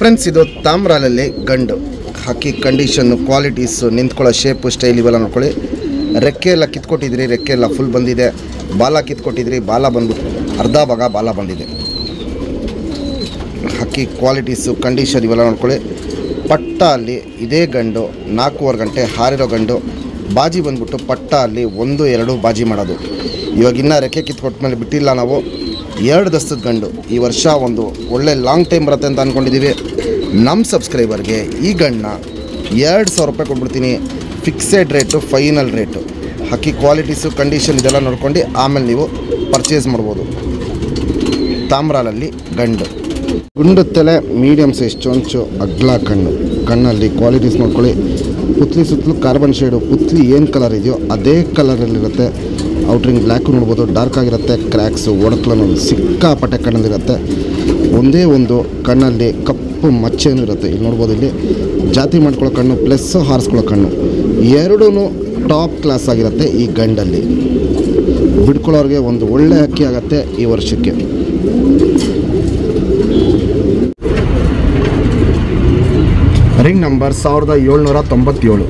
Friends, ಇದು ತಾಮ್ರಾಲಲ್ಲಿ ಗಂಡು. ಹಕ್ಕಿ ಕಂಡೀಷನ್ನು ಕ್ವಾಲಿಟೀಸು ನಿಂತ್ಕೊಳ್ಳೋ ಶೇಪು ಸ್ಟೈಲ್ ಇವೆಲ್ಲ ನೋಡ್ಕೊಳ್ಳಿ. ರೆಕ್ಕೆ ಎಲ್ಲ ಕಿತ್ಕೊಟ್ಟಿದ್ರಿ, ರೆಕ್ಕೆ ಎಲ್ಲ ಫುಲ್ ಬಂದಿದೆ. ಬಾಲ ಕಿತ್ಕೊಟ್ಟಿದ್ರಿ, ಬಾಲ ಬಂದ್ಬಿಟ್ಟು ಅರ್ಧ ಭಾಗ ಬಾಲ ಬಂದಿದೆ. ಹಕ್ಕಿ ಕ್ವಾಲಿಟೀಸು ಕಂಡೀಷನ್ ಇವೆಲ್ಲ ನೋಡ್ಕೊಳ್ಳಿ. ಪಟ್ಟ ಅಲ್ಲಿ ಇದೇ ಗಂಡು, ನಾಲ್ಕೂವರೆ ಗಂಟೆ ಹಾರಿರೋ ಗಂಡು, ಬಾಜಿ ಬಂದ್ಬಿಟ್ಟು ಪಟ್ಟ ಅಲ್ಲಿ ಒಂದು, ಎರಡು ಬಾಜಿ ಮಾಡೋದು. ಇವಾಗ ರೆಕ್ಕೆ ಕಿತ್ಕೊಟ್ಟ ಮೇಲೆ ಬಿಟ್ಟಿಲ್ಲ ನಾವು. ಎರಡು ದಸ್ತದ ಗಂಡು. ಈ ವರ್ಷ ಒಂದು ಒಳ್ಳೆ ಲಾಂಗ್ ಟೈಮ್ ಬರುತ್ತೆ ಅಂತ ಅಂದ್ಕೊಂಡಿದ್ದೀವಿ ನಮ್ಮ ಸಬ್ಸ್ಕ್ರೈಬರ್ಗೆ ಈ ಗಂಡನ್ನ ಎರಡು ಸಾವಿರ ರೂಪಾಯಿ ಕೊಟ್ಬಿಡ್ತೀನಿ. ಫಿಕ್ಸೆಡ್ ರೇಟು ಫೈನಲ್ ರೇಟು ಹಕ್ಕಿ ಕ್ವಾಲಿಟೀಸು ಕಂಡೀಷನ್ ಇದೆಲ್ಲ ನೋಡ್ಕೊಂಡು ಆಮೇಲೆ ನೀವು ಪರ್ಚೇಸ್ ಮಾಡ್ಬೋದು. ತಾಮ್ರಾಲಲ್ಲಿ ಗಂಡು. ಗುಂಡು ತಲೆ ಮೀಡಿಯಮ್ ಸೈಜ್ ಚೊಂಚು, ಅಗ್ಲ ಕಣ್ಣು. ಕಣ್ಣಲ್ಲಿ ಕ್ವಾಲಿಟೀಸ್ ನೋಡ್ಕೊಳ್ಳಿ. ಪುತ್ಲಿ ಸುತ್ತಲೂ ಕಾರ್ಬನ್ ಶೇಡು ಪುತ್ಲಿ ಏನು ಕಲರ್ ಇದೆಯೋ ಅದೇ ಕಲರಲ್ಲಿರುತ್ತೆ ಔಟ್ರಿಂಗ್ ಬ್ಲ್ಯಾಕು ನೋಡ್ಬೋದು, ಡಾರ್ಕ್ ಆಗಿರುತ್ತೆ, ಕ್ರ್ಯಾಕ್ಸು ಒಡಕ್ಲನ್ನು ಸಿಕ್ಕಾಪಟ್ಟೆ ಕಣ್ಣಲ್ಲಿರುತ್ತೆ. ಒಂದೇ ಒಂದು ಕಣ್ಣಲ್ಲಿ ಕಪ್ಪು ಮಚ್ಚೆನೂ ಇರುತ್ತೆ. ಇಲ್ಲಿ ನೋಡ್ಬೋದು ಇಲ್ಲಿ ಜಾತಿ ಮಾಡ್ಕೊಳ್ಳೋ ಕಣ್ಣು ಪ್ಲಸ್ ಹಾರಿಸ್ಕೊಳ್ಳೋ ಕಣ್ಣು. ಎರಡೂ ಟಾಪ್ ಕ್ಲಾಸ್ ಆಗಿರುತ್ತೆ ಈ ಗಂಡಲ್ಲಿ. ಬಿಡ್ಕೊಳ್ಳೋರಿಗೆ ಒಂದು ಒಳ್ಳೆ ಅಕ್ಕಿ ಆಗುತ್ತೆ ಈ ವರ್ಷಕ್ಕೆ. ರಿಂಗ್ ನಂಬರ್ ಸಾವಿರದ ಏಳ್ನೂರ ತೊಂಬತ್ತೇಳು.